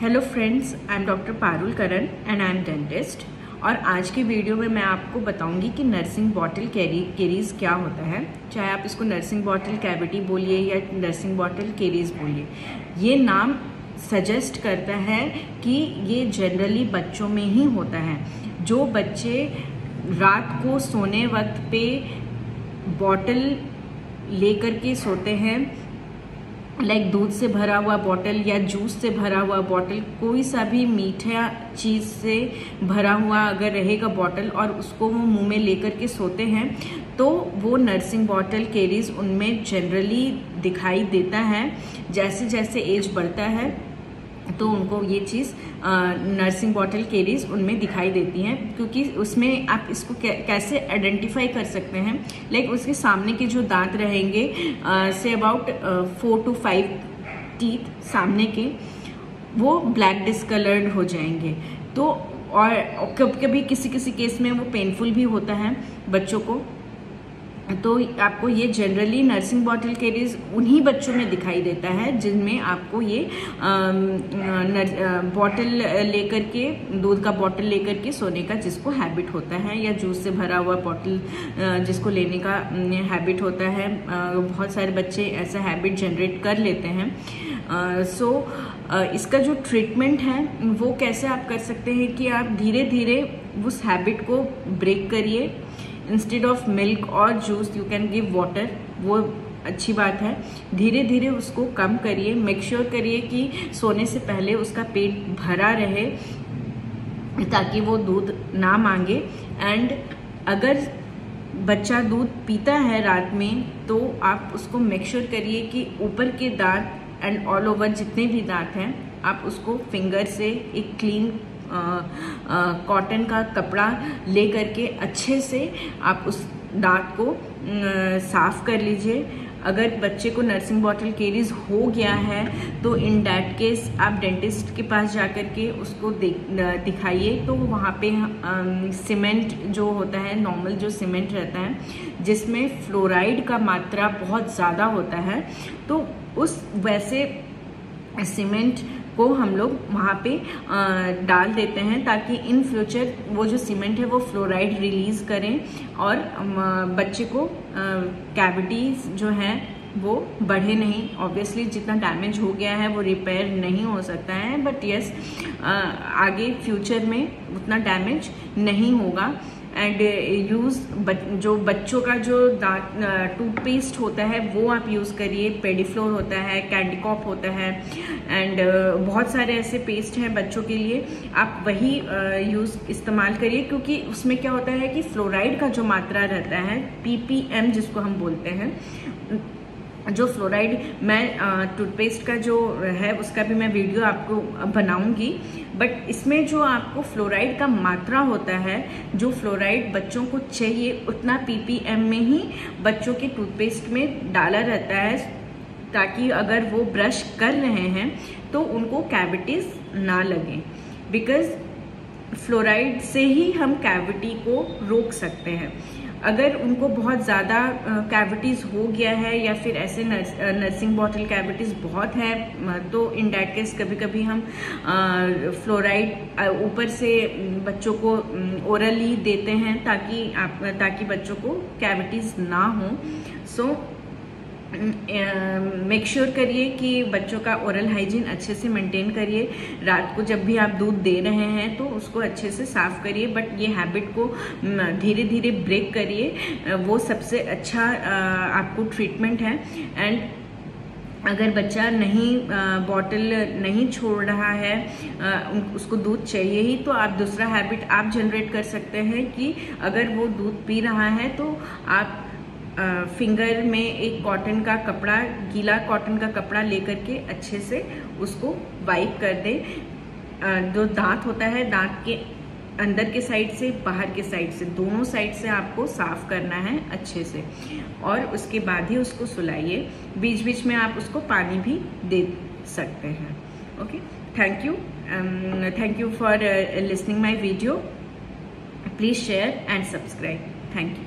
Hello friends I am doctor Parul Karan and I am dentist और आज की video में मैं आपको बताऊँगी कि नर्सिंग बॉटल कैरी केरीज क्या होता है। चाहे आप इसको नर्सिंग बॉटल कैविटी बोलिए या नर्सिंग बॉटल केरीज बोलिए। ये नाम सजेस्ट करता है कि ये जनरली बच्चों में ही होता है। जो बच्चे रात को सोने वक्त पे बॉटल लेकर के सोते हैं लाइक like दूध से भरा हुआ बॉटल या जूस से भरा हुआ बॉटल कोई सा भी मीठा चीज़ से भरा हुआ अगर रहेगा बॉटल और उसको वो मुँह में लेकर के सोते हैं तो वो नर्सिंग बॉटल केरीज उनमें जनरली दिखाई देता है जैसे जैसे एज बढ़ता है तो उनको ये चीज़ नर्सिंग बॉटल केरीज उनमें दिखाई देती हैं, क्योंकि उसमें आप इसको कैसे आइडेंटिफाई कर सकते हैं? लाइक उसके सामने के जो दांत रहेंगे से about four to five teeth सामने के, वो ब्लैक डिस्कलर्ड हो जाएँगे। तो और कभी कभी किसी किसी केस में वो पेनफुल भी होता है बच्चों को। तो आपको ये जनरली नर्सिंग बॉटल केरीज उन्हीं बच्चों में दिखाई देता है जिनमें आपको ये बॉटल लेकर के दूध का बॉटल लेकर के सोने का जिसको हैबिट होता है या जूस से भरा हुआ बॉटल जिसको लेने का हैबिट होता है बहुत सारे बच्चे ऐसा हैबिट जनरेट कर लेते हैं। सो so, इसका जो ट्रीटमेंट है वो कैसे आप कर सकते हैं कि आप धीरे धीरे उस हैबिट को ब्रेक करिए इंस्टेड ऑफ़ मिल्क और juice you can give water वो अच्छी बात है। धीरे धीरे उसको कम करिए। मेक श्योर करिए कि सोने से पहले उसका पेट भरा रहे, ताकि वो दूध ना मांगे। एंड अगर बच्चा दूध पीता है रात में तो आप उसको मेक श्योर करिए कि ऊपर के दांत एंड ऑल ओवर जितने भी दांत हैं, आप उसको फिंगर से एक क्लीन कॉटन का कपड़ा ले करके अच्छे से आप उस दांत को साफ़ कर लीजिए। अगर बच्चे को नर्सिंग बॉटल केरीज हो गया है तो इन डैट केस आप डेंटिस्ट के पास जाकर के उसको दिखाइए। तो वहाँ पे सीमेंट जो होता है नॉर्मल जो सीमेंट रहता है, जिसमें फ्लोराइड का मात्रा बहुत ज़्यादा होता है तो उस, वैसे सीमेंट को हम लोग वहाँ पे डाल देते हैं ताकि इन फ्यूचर वो जो सीमेंट है वो फ्लोराइड रिलीज़ करें और बच्चे को कैविटीज जो है वो बढ़े नहीं। ऑब्वियसली जितना डैमेज हो गया है वो रिपेयर नहीं हो सकता है बट यस आगे फ्यूचर में उतना डैमेज नहीं होगा। एंड यूज़ uh, जो बच्चों का जो दांत टूथपेस्ट होता है वो आप यूज़ करिए। पेडीफ्लोर होता है कैंडीकॉप होता है एंड बहुत सारे ऐसे पेस्ट हैं बच्चों के लिए। आप वही यूज़ इस्तेमाल करिए क्योंकि उसमें क्या होता है कि फ्लोराइड का जो मात्रा रहता है पीपीएम जिसको हम बोलते हैं जो फ्लोराइड मैं टूथपेस्ट का जो है, उसका भी मैं वीडियो आपको बनाऊँगी। बट इसमें जो आपको फ्लोराइड का मात्रा होता है, जो फ्लोराइड बच्चों को चाहिए, उतना पीपीएम में ही बच्चों के टूथपेस्ट में डाला रहता है, ताकि अगर वो ब्रश कर रहे हैं तो उनको कैविटीज ना लगे। बिकॉज़ फ्लोराइड से ही हम कैविटी को रोक सकते हैं। अगर उनको बहुत ज़्यादा कैविटीज़ हो गया है या फिर ऐसे नर्स, नर्सिंग बॉटल कैविटीज़ बहुत है तो इन डैट केस कभी कभी हम फ्लोराइड ऊपर से बच्चों को ओरली देते हैं ताकि आप ताकि बच्चों को कैविटीज़ ना हो। So so, make sure sure करिए कि बच्चों का ओरल हाइजीन अच्छे से मेंटेन करिए। रात को जब भी आप दूध दे रहे हैं तो उसको अच्छे से साफ़ करिए बट ये हैबिट को धीरे धीरे ब्रेक करिए। वो सबसे अच्छा आपको ट्रीटमेंट है। एंड अगर बच्चा नहीं बॉटल नहीं छोड़ रहा है उसको दूध चाहिए ही तो आप दूसरा हैबिट आप जनरेट कर सकते हैं कि अगर वो दूध पी रहा है तो आप फिंगर में एक कॉटन का कपड़ा, गीला कॉटन का कपड़ा लेकर के अच्छे से उसको वाइप कर दे। जो दांत होता है, दांत के अंदर के साइड से, बाहर के साइड से, दोनों साइड से आपको साफ़ करना है अच्छे से। और उसके बाद ही उसको सुलाइए। बीच बीच में आप उसको पानी भी दे सकते हैं। Okay thank you thank you for listening my video please share and subscribe thank you